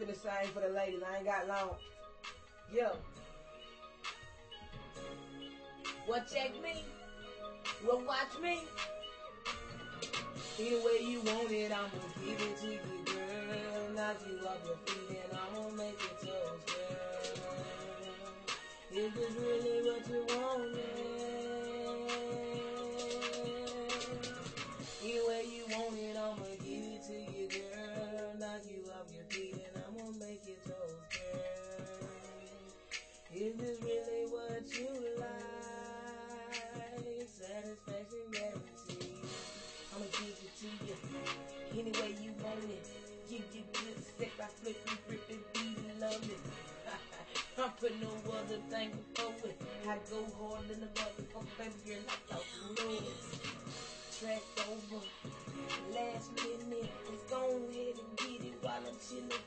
finna sing for the ladies. I ain't got long. Yo. Well, check me. Well, watch me. Any way you want it, I'm gonna give it to you, girl. Knock you off your feet and I'm gonna make it toast, girl. Is this really Is this really what you like? Satisfaction guaranteed. I'ma give it to you any way you want it. Give you good sex, I flip and grip and love it. I'm put no other thing before it. I go hard in the motherfucker, baby girl, I thought you know. Track over, last minute, let's go ahead and get it while I'm chilling.